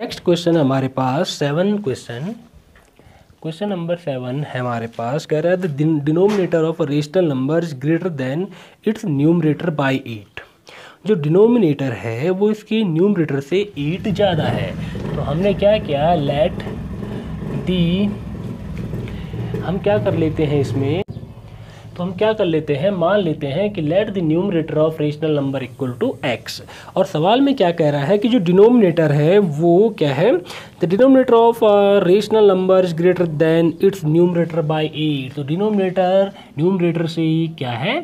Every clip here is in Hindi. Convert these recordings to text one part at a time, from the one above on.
नेक्स्ट क्वेश्चन हमारे पास seven question question number seven है हमारे पास. कह रहा है the denominator of rational number is greater than its numerator by eight जो डिनोमिनेटर है, वो इसके न्यूमरेटर से एट ज़्यादा है। तो हमने क्या किया? लेट दी हम क्या कर लेते हैं इसमें? तो हम क्या कर लेते हैं? मान लेते हैं कि let the numerator of rational number equal to x और सवाल में क्या कह रहा है कि जो डिनोमिनेटर है, वो क्या है? The denominator of rational number is greater than its numerator by eight तो डिनोमिनेटर न्यूमरेटर से क्या है?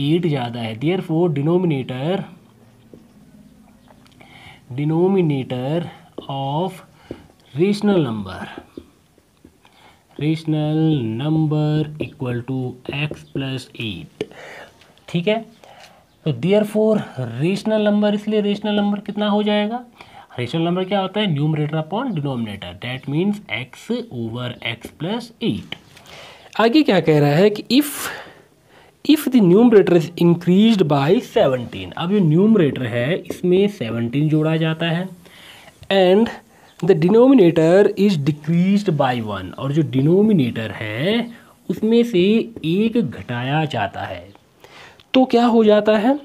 एट ज़्यादा है। Therefore denominator denominator of rational number rational number equal to x plus eight ठीक है? तो दियर फोर रेशनल नंबर इसलिए रेशनल नंबर कितना हो जाएगा? रेशनल नंबर क्या होता है? Numerator upon denominator that means x over x plus eight आगे क्या कह रहा है कि if if the numerator is increase by seventeen अब जो न्यूमरेटर है, इसमें सेवनटीन जोड़ा जाता है। And the denominator is decrease by one और जो डिनोमिनेटर है, उसमें से एक घटाया जाता है। तो क्या हो जाता है?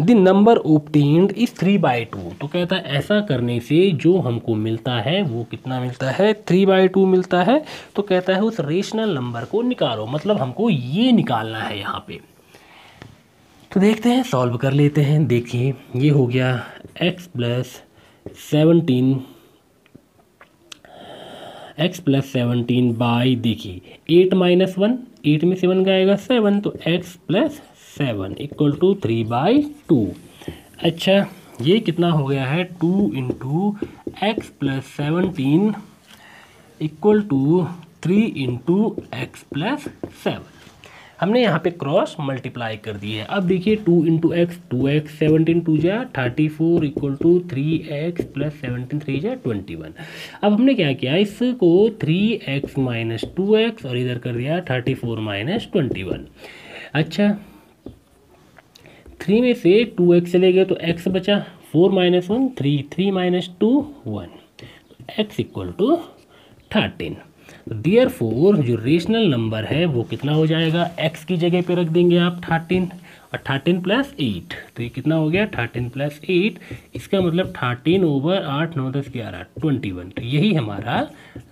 The number obtained is three by two तो कहता है, ऐसा करने से जो हमको मिलता है, वो कितना मिलता है? थ्री बाई टू मिलता है। तो कहता है, उस रेशनल नंबर को निकालो। मतलब हमको ये निकालना है यहाँ पे। तो देखते हैं सॉल्व कर लेते हैं। देखिए, ये हो गया x plus seventeen x plus seventeen by देखिए एट माइनस वन एट में सेवन का आएगा सेवन तो x plus seven equal to three by two अच्छा ये कितना हो गया है? Two into x plus seventeen equal to three into x plus seven हमने यहाँ पे क्रॉस मल्टीप्लाई कर दी है। अब देखिए two into x two x seventeen two जा thirty four equal to three x plus seventeen three जा ट्वेंटी वन अब हमने क्या किया? इसको three x minus two x और इधर कर दिया thirty four minus twenty one अच्छा थ्री में से टू एक्स चले गए तो एक्स बचा four minus one three three minus two one x equal to thirteen dear four जो रेशनल नंबर है, वो कितना हो जाएगा? एक्स की जगह पे रख देंगे आप थर्टीन और थर्टीन प्लस एट तो ये कितना हो गया? थर्टीन प्लस एट इसका मतलब थर्टीन ओवर आठ, नौ, दस, ग्यारह ट्वेंटी वन तो यही हमारा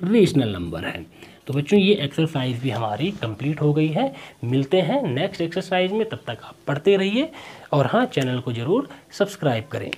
रेशनल नंबर है। तो बच्चों, ये एक्सरसाइज भी हमारी कंप्लीट हो गई है। मिलते हैं नेक्स्ट एक्सरसाइज में, तब तक आप पढ़ते रहिए और हाँ चैनल को ज़रूर सब्सक्राइब करें।